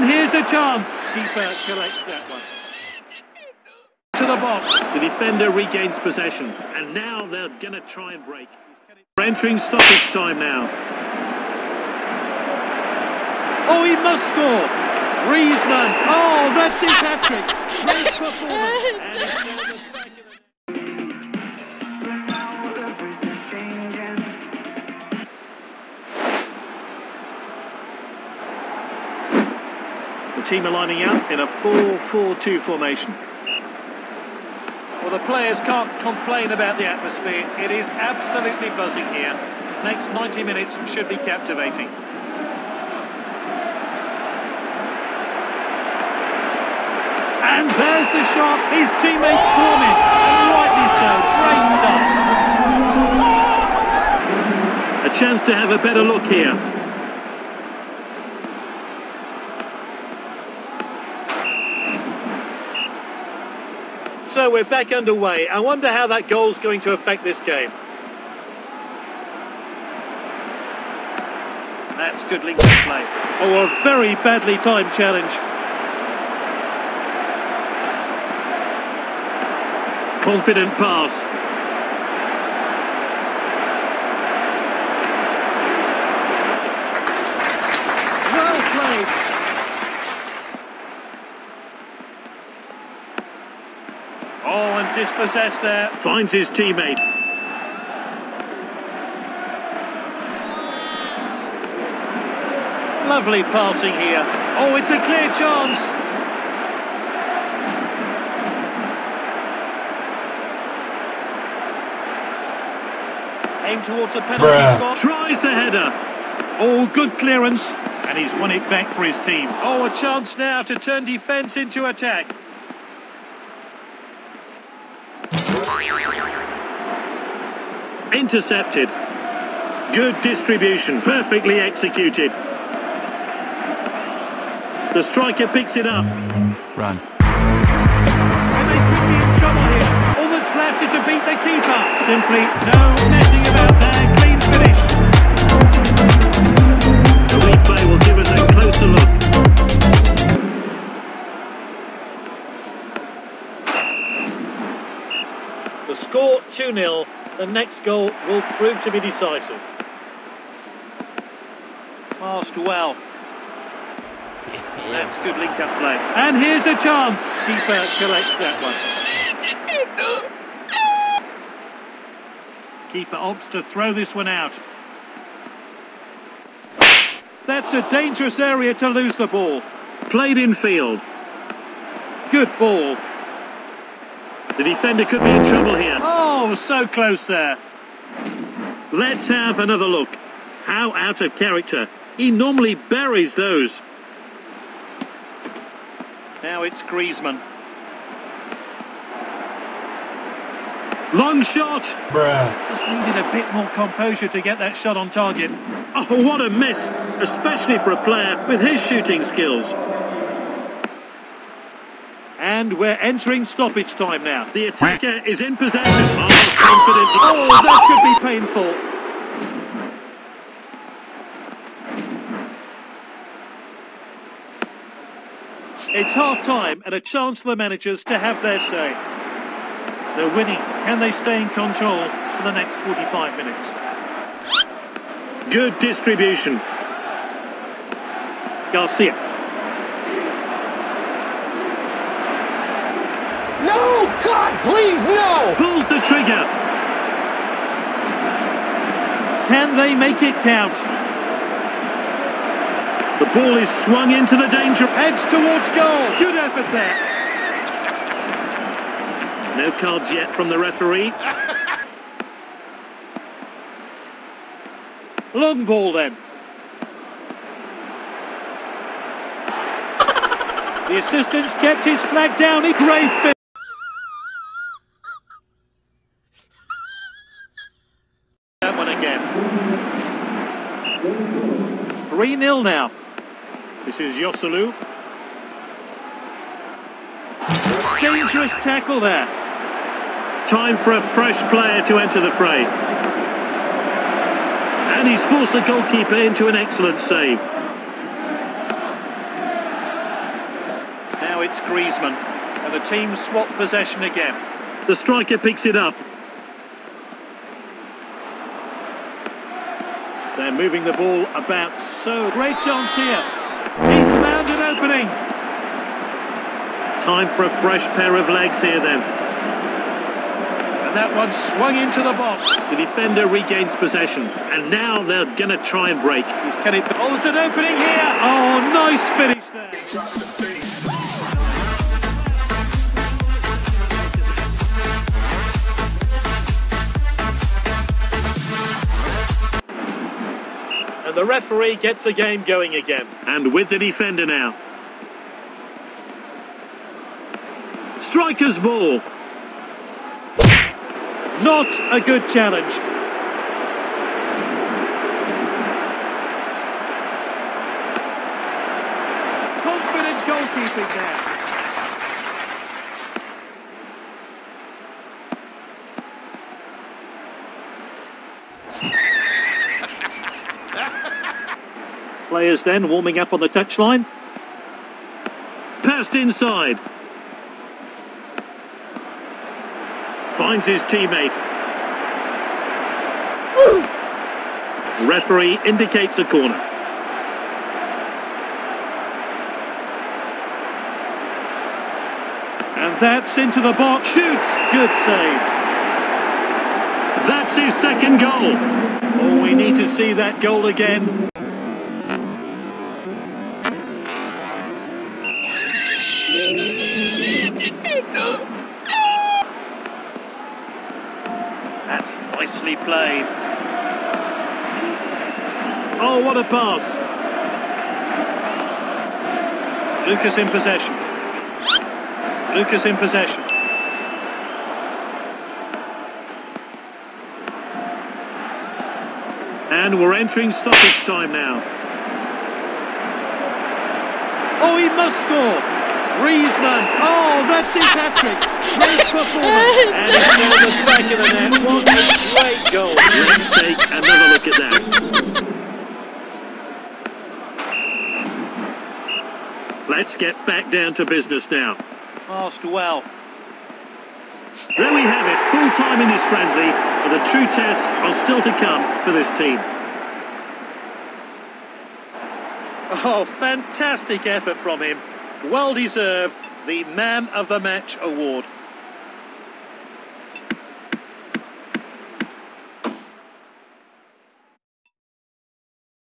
And here's a chance. Keeper collects that one. To the box. The defender regains possession, and now they're going to try and break. We're entering stoppage time now. Oh, he must score. Griezmann. Oh, that's his hat-trick. Great performance. The team are lining up in a 4-4-2 formation. Well, the players can't complain about the atmosphere. It is absolutely buzzing here. Next 90 minutes should be captivating. And there's the shot. His teammates swarming. And rightly so. Great stuff. A chance to have a better look here. So we're back underway. I wonder how that goal's going to affect this game. That's good link play. Oh, a very badly timed challenge. Confident pass. Well played. Oh, and dispossessed there. Finds his teammate. Lovely passing here. Oh, it's a clear chance. Aim towards a penalty Bruh. spot. Tries the header. Oh, good clearance. And he's won it back for his team. Oh, a chance now to turn defence into attack. Intercepted. Good distribution. Perfectly executed. The striker picks it up. Run. And they could be in trouble here. All that's left is to beat the keeper. Simply no messing about there. Clean finish. The replay will give us a closer look. The score 2-0. The next goal will prove to be decisive. Passed well. That's good link-up play. And here's a chance. Keeper collects that one. Keeper opts to throw this one out. That's a dangerous area to lose the ball. Played in field. Good ball. The defender could be in trouble here. Oh, so close there. Let's have another look. How out of character. He normally buries those. Now it's Griezmann. Long shot. Bruh. Just needed a bit more composure to get that shot on target. Oh, what a miss. Especially for a player with his shooting skills. And we're entering stoppage time now. The attacker is in possession. Confident. Oh, that could be painful. It's half time and a chance for the managers to have their say. They're winning. Can they stay in control for the next 45 minutes? Good distribution. Garcia. No! God, please, no! Pulls the trigger. Can they make it count? The ball is swung into the danger. Heads towards goal. Good effort there. No cards yet from the referee. Long ball then. The assistant's kept his flag down. He great finish. That one again. 3-0 now. This is Yoselu. Dangerous tackle there. Time for a fresh player to enter the fray. And he's forced the goalkeeper into an excellent save. Now it's Griezmann, and the team swap possession again. The striker picks it up. They're moving the ball about so... Great chance here. He's found an opening. Time for a fresh pair of legs here then. And that one swung into the box. The defender regains possession, and now they're going to try and break. He's can it... Oh, there's an opening here. Oh, nice finish there. The referee gets the game going again. And with the defender now. Striker's ball. Not a good challenge. Confident goalkeeping there. Players then warming up on the touchline. Passed inside. Finds his teammate. Referee indicates a corner. And that's into the box. Shoots. Good save. That's his second goal. Oh, we need to see that goal again. That's nicely played. Oh, what a pass. Lucas in possession. Lucas in possession. And we're entering stoppage time now. Oh, he must score. Griezmann. Oh, that's his hat-trick. Great performance. And it's on the back of the net. What a great goal. Let's take another look at that. Let's get back down to business now. Passed well. There we have it, full time in this friendly, but the true tests are still to come for this team. Oh, fantastic effort from him. Well deserved the Man of the Match award.